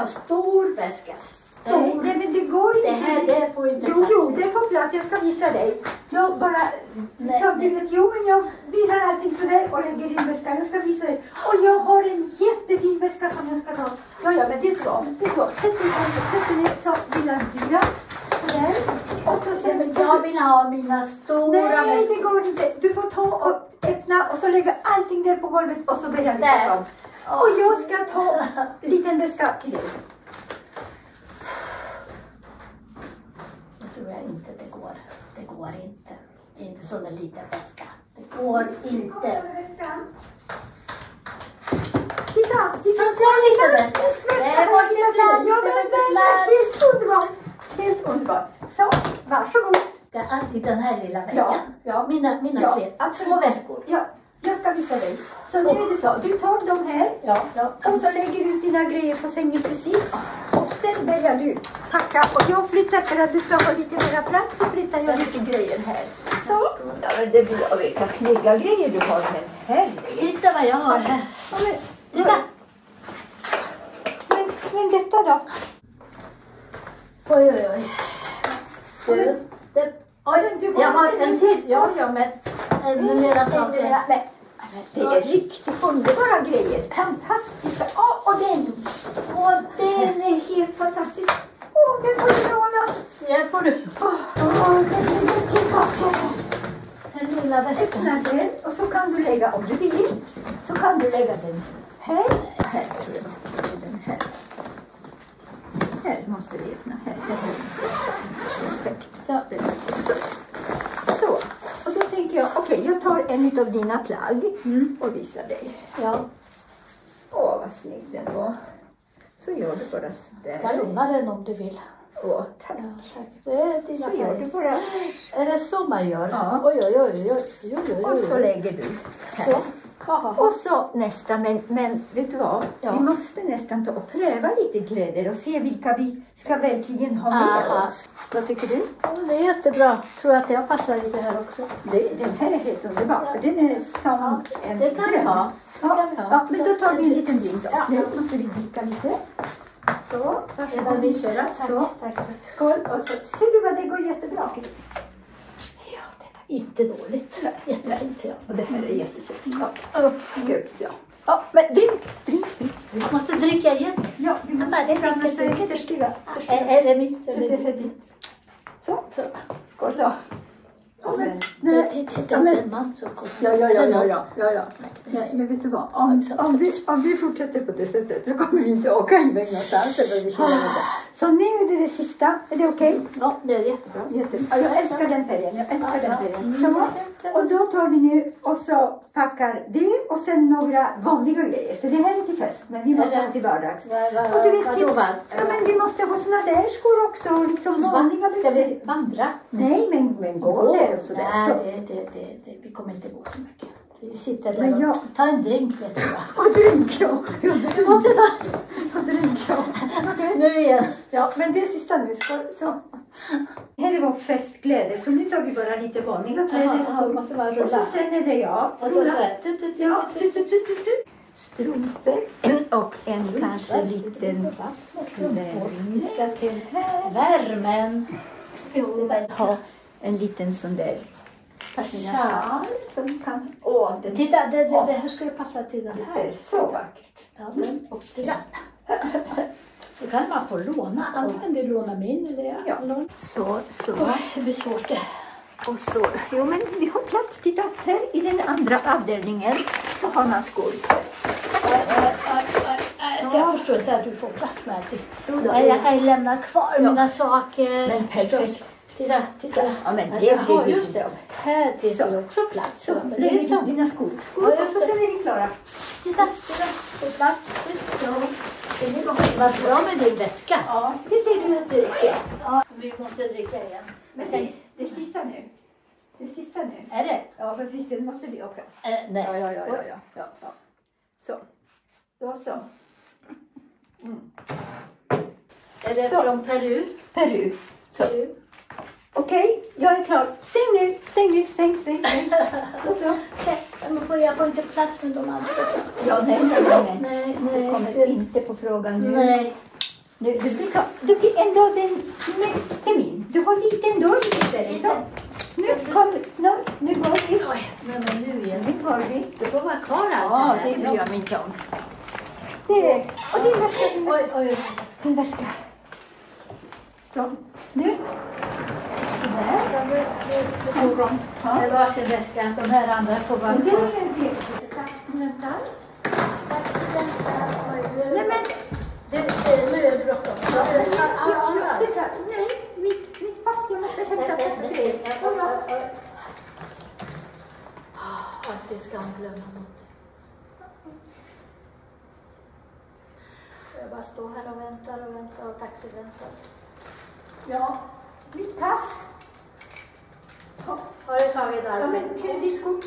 ha stor väska. Nej, nej, men det går inte. Det här det får inte Jo, jo, det får plats. Jag ska visa dig. Jag bara Nej. samtidigt, jo men jag vilar allting sådär och lägger in väskan. Jag ska visa dig. Och jag har en jättefin väska som jag ska ta. Ja, ja, men vet du vad? Vet du vad? Sätt dig ner, sätt dig ner så vilar fyra. Sådär. Och så Nej, sen... men jag vill ha mina stora Nej, väskor. det går inte. Du får ta och öppna och så lägga allting där på golvet och så börjar vi ta dem. Och jag ska ta en liten väska till dig. Det tror jag inte det går. Det går inte. Inte sån där liten väska. Det går inte. Titta! Titta! Sån där liten Fantastisk väska. Det var plats, Ja, det men är helt underbar! Helt underbar. Så, varsågod. Det är alltid den här lilla väskan. Ja, ja. Mina, mina Ja, kläder. Två väskor. Ja, jag ska visa dig. Så nu är det så. Du tar de här Ja, och så lägger du dina grejer på sängen precis. Och sen börjar du packa. Och jag flyttar för att du ska ha lite mer plats så flyttar jag lite grejer här. Så. Ja, men det blir vilka snygga grejer du har här. Herregud. Titta vad jag har här. Ja, men, Titta! Men, men detta då? Oj, oj, oj. Du, det, oj, Men jag har en en till. Ja, ja, men ännu mera saker. Det är riktigt underbara grejer. Fantastiska. Åh, och den! Åh, den är helt fantastisk. Åh, den får du låna. Här får du Åh, åh, den är mycket saker. den lilla väskan. Öppna den och så kan du lägga, om du vill, så kan du lägga den här. Så här tror jag. Den här. Här måste vi öppna. Här. här. Perfekt. Så. Så. Så. Och då tänker jag, okej, jag tar en av dina plagg och visar dig. Ja, Åh, vad snygg den var. Så gör du bara jag kan sådär. låna den om du vill. Åh, tack. Ja, tack. Det är dina Så gör du bara. Är det så man gör? Ja. Oj, oj, oj, oj, oj, oj, oj. Och så lägger du här. Så. Haha. Och så nästa, men, men vet du vad? Ja. Vi måste nästan ta och pröva lite kläder och se vilka vi ska verkligen ha med Aha. oss. Vad tycker du? Ja, Det är jättebra. Tror att jag passar i det här också. Det, den här är helt underbar, för den är som en det kan vi dröm. Det Ja, kan vi ha. ja, men då tar vi en liten drink då. Ja. Nu måste vi dricka lite. Så, varsågod. Tack, tack. skål. Och så, ser du vad det går jättebra? Ja, inte dåligt. Jättefint. Ja. Och det här är jättesexigt. Ja, Oh, gud ja. Ja, men drink, drink, drink. vi måste dricka igen. Ja, vi måste Nej, det dricka, annars är vi törstiga. Är, det mitt? Så, Så. skål då. Sen, nej, det, det, det, det ja, är men- en man som kommer. Ja, ja, ja, ja, ja, ja, ja. Nej, men vet du vad? Om, om, vi, om vi fortsätter på det sättet så kommer vi inte åka iväg någonstans. eller vi känner inte. Så nu är det det sista. Är det okej? Ja, det är jättebra. Jätte- ja, Jag älskar den färgen. Jag älskar Ja, den färgen. Mm, Så. ja, Och då tar vi nu och så packar det och sen några vanliga grejer. För det här är till fest, men vi måste ha till vardags. Och du vet, typ, ja, men vi måste ha såna där skor också. Liksom vanliga Ska vi vandra? Nej, men, men gå där och sådär. Nej, Så. det, det, det, det, vi kommer inte gå så mycket. Sitter där och jag- tar en drink vet va. Och drink, ja. ja. Du måste ta... Och drink, ja. Okej, nu igen. Ja, men det är sista nu. Så, så. Här är vår festkläder, så nu tar vi bara lite vanliga kläder. Jaha, jaha, måste bara och så rulla. sen är det jag. Och så Rulla. så. Strumpor och en kanske liten... Strumpor. Vi ska till värmen. En liten sån där sjal som kan... Åh, den Titta, det, det, det här skulle passa till den är här. så vackert. Ja, den och den. Då kan man få låna. Antingen du lånar min eller jag Ja. lånar. Så, så. Oj, det blir svårt det. Och så, jo men vi har plats. Titta, här i den andra avdelningen så har man skor. Så jag förstår inte att du får plats med allting. Jag kan lämna kvar Ja. mina saker. Men perfekt. Titta, titta. Ja, men det Jaha, blir just det. Här finns Så. det också plats. Så, men det är så. dina skor. skor Ja, och så det. sen är vi klara. Titta, titta. Får plats. Så. Vad bra med din väska. Ja, det ser du att det räcker. Ja, vi måste dricka igen. Men det, det är sista nu. Det är sista nu. Är det? Ja, för vi sen måste vi åka. Eh, nej. Ja, ja, ja, ja, ja, ja, ja. Så. Då så. Är det Så. från Peru? Peru. Så. Peru. Okej, jag är klar. Stäng nu, stäng nu, stäng, stäng. stäng. Så, så. Men får jag får inte plats med de andra. Ja, nej, nej, nej. nej. Nej, nej. kommer inte på frågan nu. Nej. Nu, det blir så. Det blir ändå den nästa min. Du har liten dörr istället. Så. Nu, kom, nu, nu går vi. Oj, men, men nu igen. Nu går vi. Du får vara kvar allt Ja, det blir jag min John. Det, och din väska, din väska. Din väska. Så, nu. Sådär. Ja, nu, nu, Ja. en varsin väska. De här andra får vara det kvar. det. Tack mycket. Oj, nu- Nej men, Du, nu är det bråttom. Ja, Ja. Nej, mitt, mitt pass. Jag måste hämta passet. Ja. Alltid ska man glömma något. Jag bara står här och väntar och väntar och taxi väntar. Ja, mitt pass. Ja, Har du tagit allt? men kreditkort.